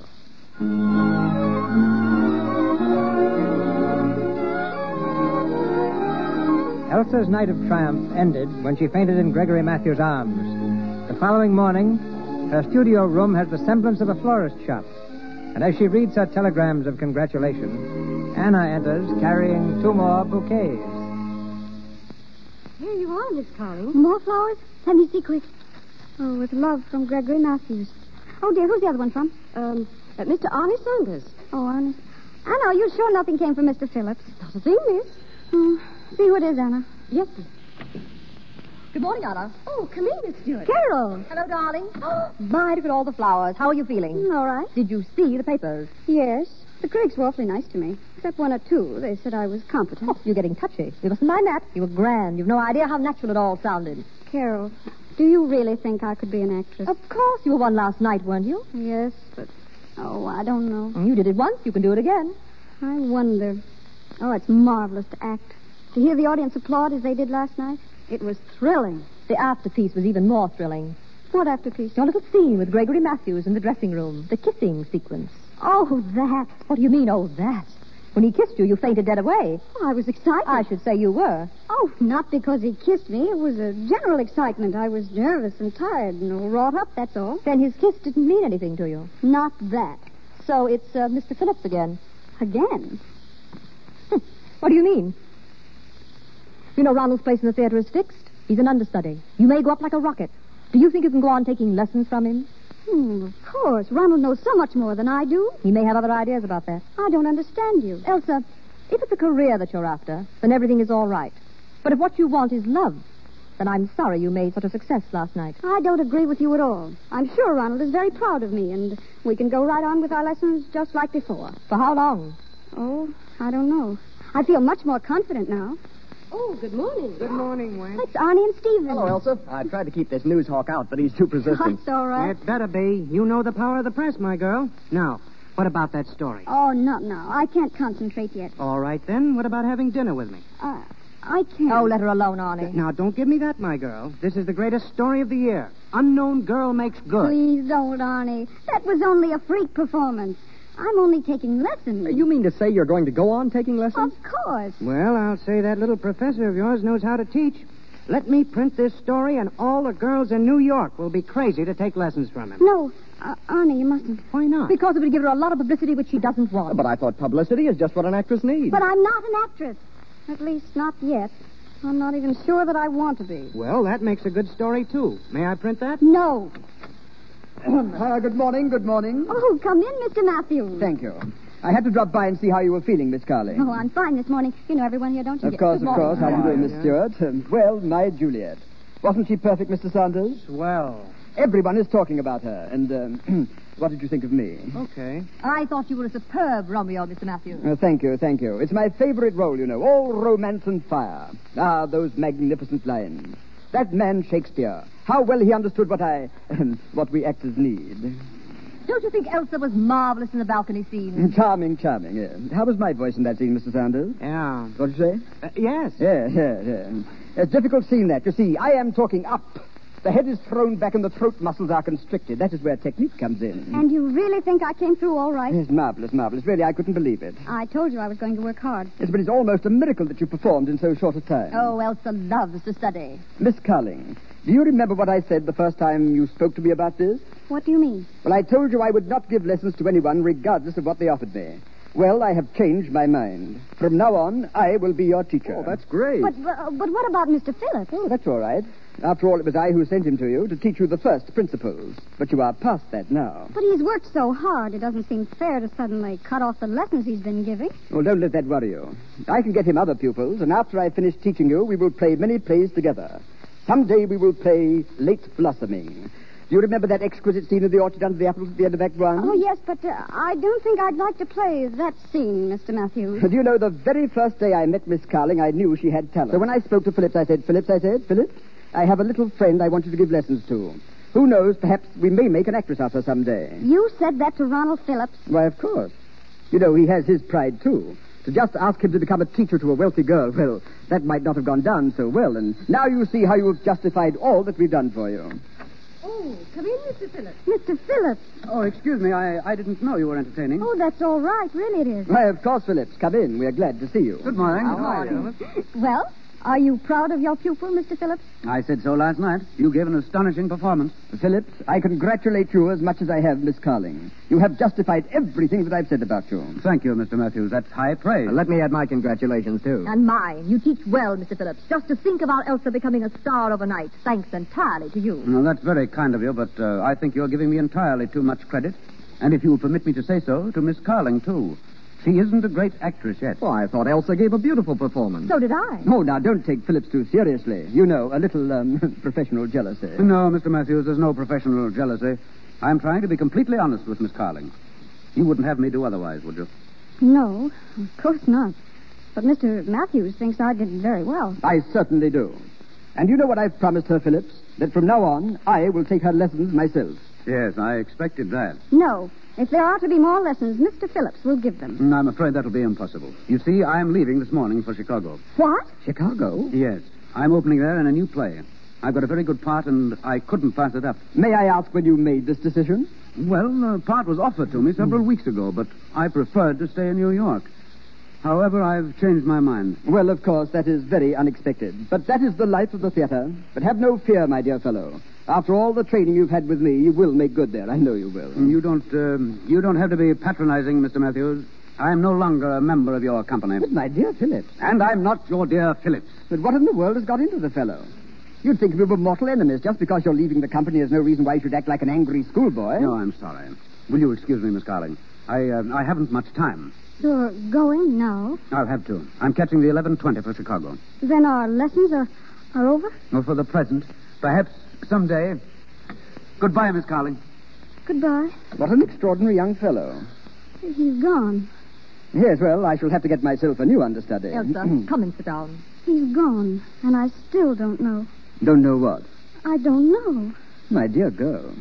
Elsa's night of triumph ended when she fainted in Gregory Matthews' arms. The following morning, her studio room has the semblance of a florist shop. And as she reads her telegrams of congratulation, Anna enters carrying two more bouquets. Here you are, Miss Carling. More flowers? Let me see quick. Oh, with love from Gregory Matthews. Oh, dear, who's the other one from? Um, uh, Mr. Arnie Saunders. Oh, Arnie. Anna, are you sure nothing came from Mr. Phillips? Not a thing, miss. Oh, see who it is, Anna. Yes, miss. Good morning, Anna. Oh, come in, Miss Stewart. Carol. Hello, darling. Oh, my, look at all the flowers. How are you feeling? Mm, all right. Did you see the papers? Yes. The critics were awfully nice to me. Except one or two. They said I was competent. Oh, you're getting touchy. You mustn't mind that. You were grand. You've no idea how natural it all sounded. Carol, do you really think I could be an actress? Of course. You were one last night, weren't you? Yes, but. Oh, I don't know. You did it once. You can do it again. I wonder. Oh, it's marvelous to act. To hear the audience applaud as they did last night, it was thrilling. The afterpiece was even more thrilling. What afterpiece? Your little scene with Gregory Matthews in the dressing room. The kissing sequence. Oh, that. What do you mean, oh, that? When he kissed you, you fainted dead away. Oh, I was excited. I should say you were. Oh, not because he kissed me. It was a general excitement. I was nervous and tired and wrought up, that's all. Then his kiss didn't mean anything to you. Not that. So it's uh, Mr. Phillips again. Again? What do you mean? You know Ronald's place in the theater is fixed. He's an understudy. You may go up like a rocket. Do you think you can go on taking lessons from him? Hmm, of course. Ronald knows so much more than I do. He may have other ideas about that. I don't understand you. Elsa, if it's a career that you're after, then everything is all right. But if what you want is love, then I'm sorry you made such a success last night. I don't agree with you at all. I'm sure Ronald is very proud of me, and we can go right on with our lessons just like before. For how long? Oh, I don't know. I feel much more confident now. Oh, good morning. Good morning, Wayne. It's Arnie and Stephen. Hello, Elsa. I tried to keep this news hawk out, but he's too persistent. That's all right. It better be. You know the power of the press, my girl. Now, what about that story? Oh, no, no. I can't concentrate yet. All right, then. What about having dinner with me? Uh, I can't. Oh, let her alone, Arnie. Now, don't give me that, my girl. This is the greatest story of the year. Unknown girl makes good. Please don't, Arnie. That was only a freak performance. I'm only taking lessons. You mean to say you're going to go on taking lessons? Of course. Well, I'll say that little professor of yours knows how to teach. Let me print this story, and all the girls in New York will be crazy to take lessons from him. No, uh, Arnie, you mustn't. Why not? Because it would give her a lot of publicity which she doesn't want. But I thought publicity is just what an actress needs. But I'm not an actress. At least, not yet. I'm not even sure that I want to be. Well, that makes a good story, too. May I print that? No. Uh, good morning, good morning. Oh, come in, Mr. Matthews. Thank you. I had to drop by and see how you were feeling, Miss Carling. Oh, I'm fine this morning. You know everyone here, don't you? Of course, of course. How morning. are you doing, Miss Stewart? Um, well, my Juliet. Wasn't she perfect, Mr. Sanders? Well, Everyone is talking about her. And um, what did you think of me? okay. I thought you were a superb Romeo, Mr. Matthews. Uh, thank you, thank you. It's my favorite role, you know. All romance and fire. Ah, those magnificent lines. That man Shakespeare. How well he understood what I, what we actors need. Don't you think Elsa was marvelous in the balcony scene? Charming, charming. Yeah. How was my voice in that scene, Mr. Sanders? Yeah. What did you say? Uh, yes. Yeah, yeah, yeah. It's a difficult scene, that. You see, I am talking up. The head is thrown back and the throat muscles are constricted. That is where technique comes in. And you really think I came through all right? It's marvelous, marvelous. Really, I couldn't believe it. I told you I was going to work hard. Yes, but it's almost a miracle that you performed in so short a time. Oh, Elsa loves to study. Miss Carling, do you remember what I said the first time you spoke to me about this? What do you mean? Well, I told you I would not give lessons to anyone regardless of what they offered me. Well, I have changed my mind. From now on, I will be your teacher. Oh, that's great. But, uh, but what about Mr. Phillips? Oh, that's all right. After all, it was I who sent him to you to teach you the first principles. But you are past that now. But he's worked so hard, it doesn't seem fair to suddenly cut off the lessons he's been giving. Well, don't let that worry you. I can get him other pupils, and after I finish teaching you, we will play many plays together. Someday we will play Late Blossoming. Do you remember that exquisite scene of the orchard under the apples at the end of Act One? Oh, yes, but uh, I don't think I'd like to play that scene, Mr. Matthews. Do you know, the very first day I met Miss Carling, I knew she had talent. So when I spoke to Phillips, I said, Phillips, I said, Phillips, I have a little friend I want you to give lessons to. Who knows, perhaps we may make an actress of her someday. You said that to Ronald Phillips. Why, of course. You know, he has his pride, too. To just ask him to become a teacher to a wealthy girl, well, that might not have gone down so well. And now you see how you've justified all that we've done for you. Oh, come in, Mr. Phillips. Mr. Phillips. Oh, excuse me. I, I didn't know you were entertaining. Oh, that's all right. Really, it is. Why, of course, Phillips. Come in. We're glad to see you. Good morning. How are you? Well, are you proud of your pupil, Mr. Phillips? I said so last night. You gave an astonishing performance. Phillips, I congratulate you as much as I have Miss Carling. You have justified everything that I've said about you. Thank you, Mr. Matthews. That's high praise. let me add my congratulations, too. And mine. You teach well, Mr. Phillips. Just to think about Elsa becoming a star overnight, thanks entirely to you. Well, that's very kind of you, but uh, I think you're giving me entirely too much credit. And if you'll permit me to say so, to Miss Carling, too. She isn't a great actress yet. Oh, I thought Elsa gave a beautiful performance. So did I. Oh, now, don't take Phillips too seriously. You know, a little um, professional jealousy. No, Mr. Matthews, there's no professional jealousy. I'm trying to be completely honest with Miss Carling. You wouldn't have me do otherwise, would you? No, of course not. But Mr. Matthews thinks I did very well. I certainly do. And you know what I've promised her, Phillips? That from now on, I will take her lessons myself. Yes, I expected that. No. If there are to be more lessons, Mr. Phillips will give them. Mm, I'm afraid that'll be impossible. You see, I'm leaving this morning for Chicago. What? Chicago? Yes. I'm opening there in a new play. I've got a very good part, and I couldn't pass it up. May I ask when you made this decision? Well, the part was offered to me several weeks ago, but I preferred to stay in New York. However, I've changed my mind. Well, of course, that is very unexpected. But that is the life of the theater. But have no fear, my dear fellow. After all the training you've had with me, you will make good there. I know you will. You don't, um, you don't have to be patronizing, Mr. Matthews. I'm no longer a member of your company. But, my dear Phillips. And I'm not your dear Phillips. But what in the world has got into the fellow? You'd think we were mortal enemies. Just because you're leaving the company, there's no reason why you should act like an angry schoolboy. No, I'm sorry. Will you excuse me, Miss Carling? I, uh, I haven't much time. You're going now? I'll have to. I'm catching the 11.20 for Chicago. Then our lessons are, are over? Well, for the present. Perhaps someday. Goodbye, Miss Carling. Goodbye. What an extraordinary young fellow. He's gone. Yes, well, I shall have to get myself a new understudy. Elsa, come and sit down. He's gone. And I still don't know. Don't know what? I don't know. My dear girl.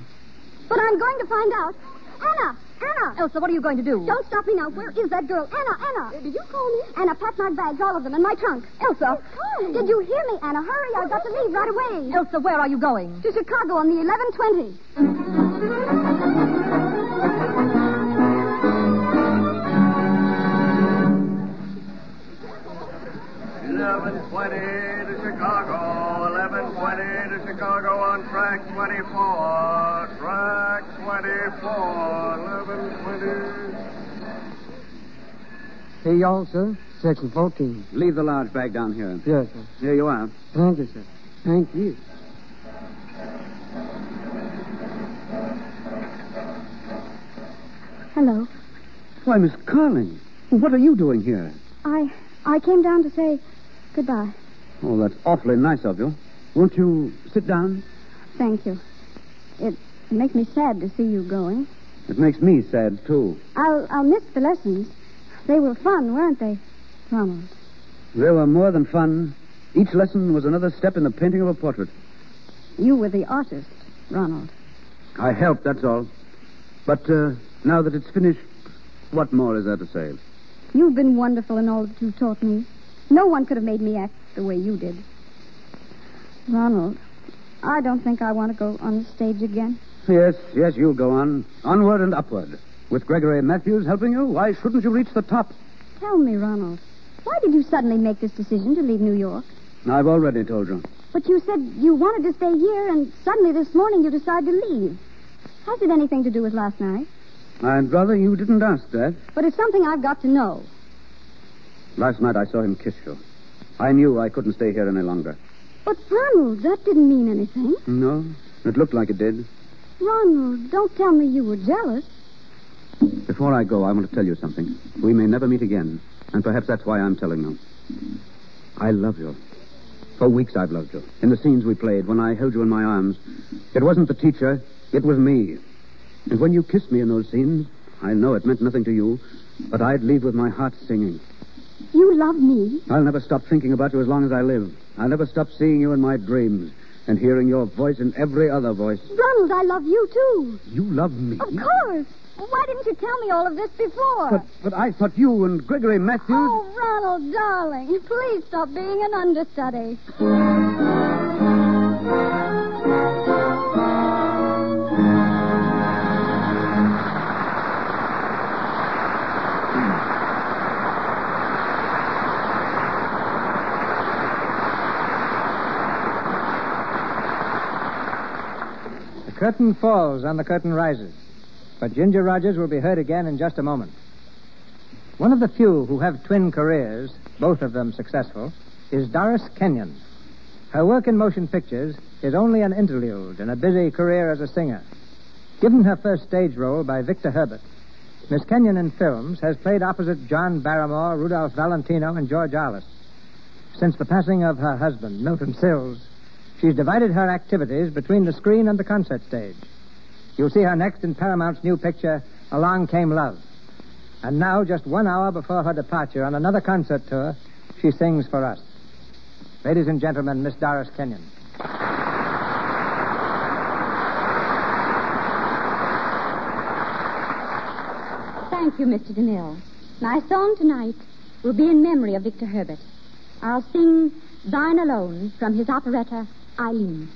But I'm going to find out. Anna! Anna! Elsa, what are you going to do? Don't stop me now. Where is that girl? Anna, Anna. Did you call me? Anna, pack my bags, all of them, in my trunk. Elsa. Did you hear me, Anna? Hurry, I've got to leave right away. Elsa, where are you going? To Chicago on the 1120. Eleven twenty to Chicago. Eleven twenty to Chicago on track twenty-four. Track twenty-four. Eleven twenty. See y'all, sir. Section 14. Leave the large bag down here. Yes, sir. Here you are. Thank you, sir. Thank you. Hello. Why, Miss Carling, what are you doing here? I I came down to say goodbye. Oh, that's awfully nice of you. Won't you sit down? Thank you. It makes me sad to see you going. It makes me sad, too. I'll I'll miss the lessons. They were fun, weren't they, Ronald? They were more than fun. Each lesson was another step in the painting of a portrait. You were the artist, Ronald. I helped, that's all. But uh, now that it's finished, what more is there to say? You've been wonderful in all that you've taught me. No one could have made me act the way you did. Ronald, I don't think I want to go on the stage again. Yes, yes, you'll go on. Onward and upward. With Gregory Matthews helping you, why shouldn't you reach the top? Tell me, Ronald, why did you suddenly make this decision to leave New York? I've already told you. But you said you wanted to stay here, and suddenly this morning you decided to leave. Has it anything to do with last night? I'd rather you didn't ask that. But it's something I've got to know. Last night I saw him kiss you. I knew I couldn't stay here any longer. But, Ronald, that didn't mean anything. No, it looked like it did. Ronald, don't tell me you were jealous. Before I go, I want to tell you something. We may never meet again, and perhaps that's why I'm telling you. I love you. For weeks I've loved you. In the scenes we played, when I held you in my arms, it wasn't the teacher, it was me. And when you kissed me in those scenes, I know it meant nothing to you, but I'd leave with my heart singing. You love me. I'll never stop thinking about you as long as I live. I'll never stop seeing you in my dreams and hearing your voice in every other voice. Ronald, I love you, too. You love me? Of course. Why didn't you tell me all of this before? But, but I thought you and Gregory Matthews. Oh, Ronald, darling, please stop being an understudy. Curtain falls and the curtain rises. But Ginger Rogers will be heard again in just a moment. One of the few who have twin careers, both of them successful, is Doris Kenyon. Her work in motion pictures is only an interlude in a busy career as a singer. Given her first stage role by Victor Herbert, Miss Kenyon in films has played opposite John Barrymore, Rudolph Valentino, and George Arliss. Since the passing of her husband, Milton Sills, she's divided her activities between the screen and the concert stage. You'll see her next in Paramount's new picture, Along Came Love. And now, just one hour before her departure on another concert tour, she sings for us. Ladies and gentlemen, Miss Doris Kenyon. Thank you, Mr. DeMille. My song tonight will be in memory of Victor Herbert. I'll sing Thine Alone from his operetta, Aline.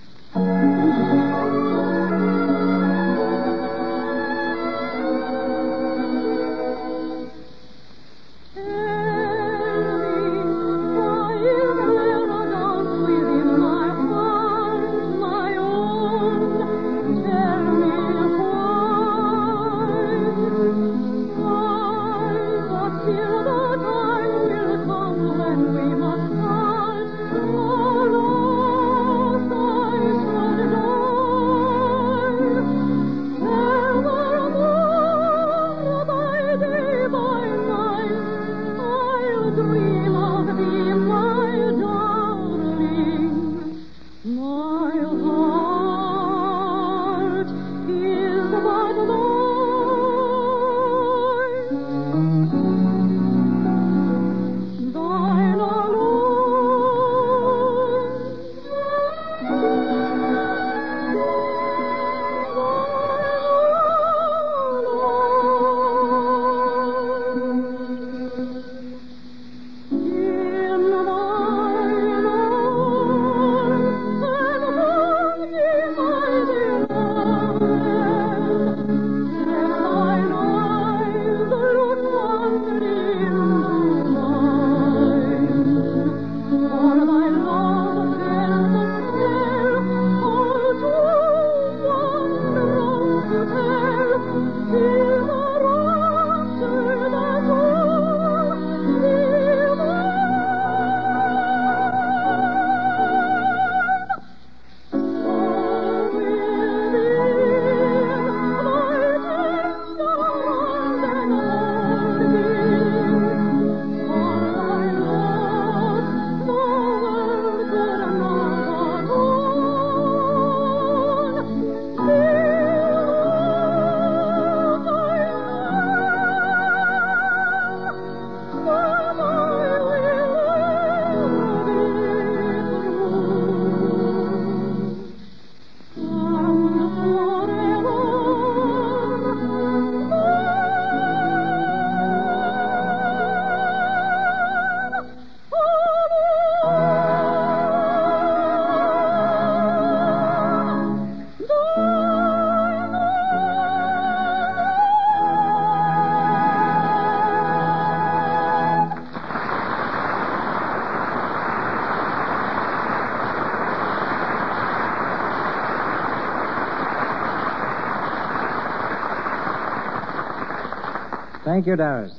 Thank you, Doris.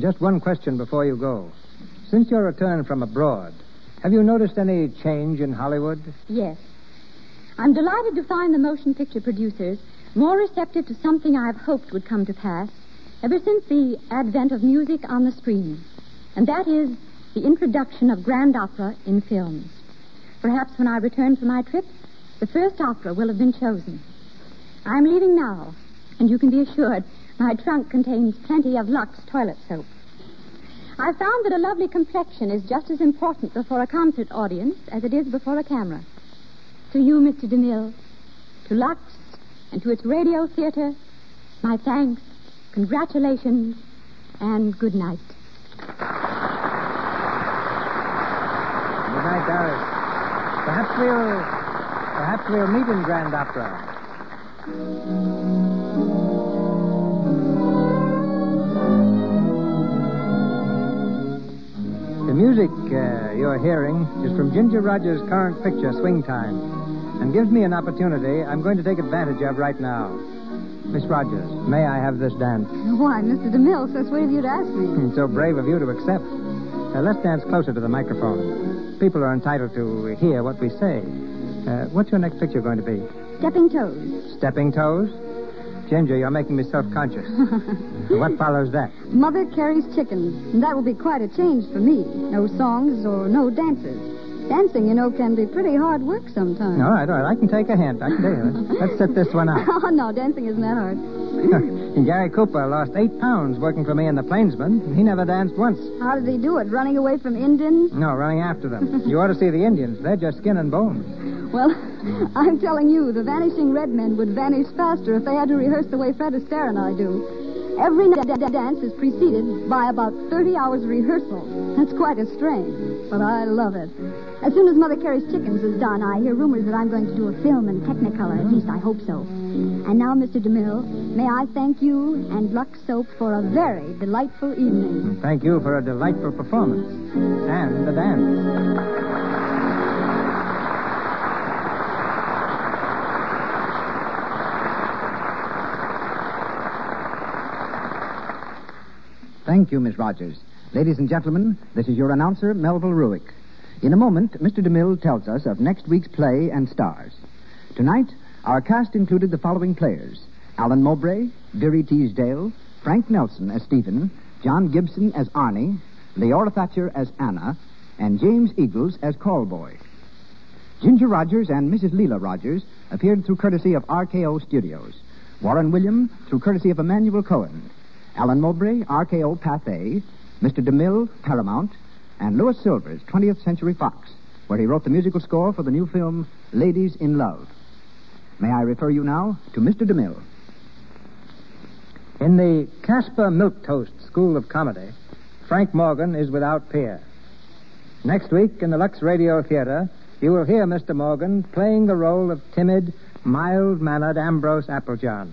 Just one question before you go. Since your return from abroad, have you noticed any change in Hollywood? Yes. I'm delighted to find the motion picture producers more receptive to something I've hoped would come to pass ever since the advent of music on the screen. And that is the introduction of grand opera in films. Perhaps when I return from my trip, the first opera will have been chosen. I'm leaving now, and you can be assured my trunk contains plenty of Lux toilet soap. I've found that a lovely complexion is just as important before a concert audience as it is before a camera. To you, Mr. DeMille, to Lux, and to its radio theater, my thanks, congratulations, and good night. Good night, Doris. Perhaps we'll perhaps we'll meet in Grand Opera. The music uh, you're hearing is from Ginger Rogers' current picture, Swing Time, and gives me an opportunity I'm going to take advantage of right now. Miss Rogers, may I have this dance? Why, Mr. DeMille, so sweet of you to ask me. so brave of you to accept. Uh, let's dance closer to the microphone. People are entitled to hear what we say. Uh, what's your next picture going to be? Stepping toes. Stepping toes? Ginger, you're making me self-conscious. what follows that? Mother Carey's chickens. And that will be quite a change for me. No songs or no dances. Dancing, you know, can be pretty hard work sometimes. All right, all right. I can take a hint. I can tell you. Let's set this one out. oh, no, dancing isn't that hard. Gary Cooper lost eight pounds working for me in the Plainsman. He never danced once. How did he do it? Running away from Indians? No, running after them. you ought to see the Indians. They're just skin and bones. Well, I'm telling you, the vanishing red men would vanish faster if they had to rehearse the way Fred Astaire and I do. Every dance is preceded by about 30 hours of rehearsal. That's quite a strain, but I love it. As soon as Mother Carey's Chickens is done, I hear rumors that I'm going to do a film in Technicolor. At least I hope so. And now, Mr. DeMille, may I thank you and Lux Soap for a very delightful evening. Thank you for a delightful performance. And the dance. Thank you, Miss Rogers. Ladies and gentlemen, this is your announcer, Melville Ruick. In a moment, Mr. DeMille tells us of next week's play and stars. Tonight, our cast included the following players Alan Mowbray, Verree Teasdale, Frank Nelson as Stephen, John Gibson as Arnie, Leora Thatcher as Anna, and James Eagles as Callboy. Ginger Rogers and Mrs. Lela Rogers appeared through courtesy of RKO Studios. Warren William through courtesy of Emmanuel Cohen. Alan Mowbray, RKO Pathé, Mr. DeMille, Paramount, and Louis Silvers, 20th Century Fox, where he wrote the musical score for the new film Ladies in Love. May I refer you now to Mr. DeMille? In the Caspar Milquetoast School of Comedy, Frank Morgan is without peer. Next week in the Lux Radio Theater, you will hear Mr. Morgan playing the role of timid, mild mannered Ambrose Applejohn.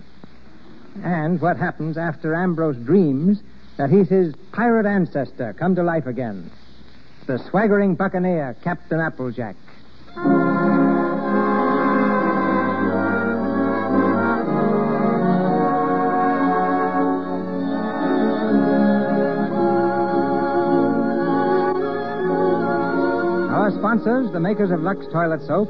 And what happens after Ambrose dreams that he's his pirate ancestor come to life again. The swaggering buccaneer, Captain Applejack. Our sponsors, the makers of Lux Toilet Soap,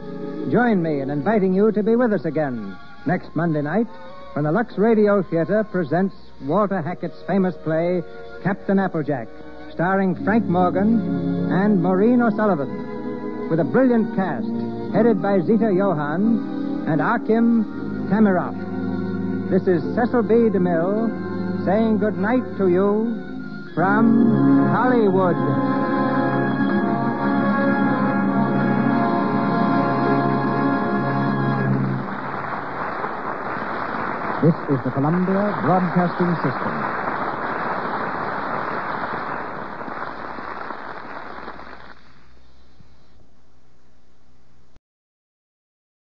join me in inviting you to be with us again next Monday night when the Lux Radio Theater presents Walter Hackett's famous play, Captain Applejack, starring Frank Morgan and Maureen O'Sullivan, with a brilliant cast headed by Zita Johann and Akim Tamiroff. This is Cecil B. DeMille saying good night to you from Hollywood. This is the Columbia Broadcasting System.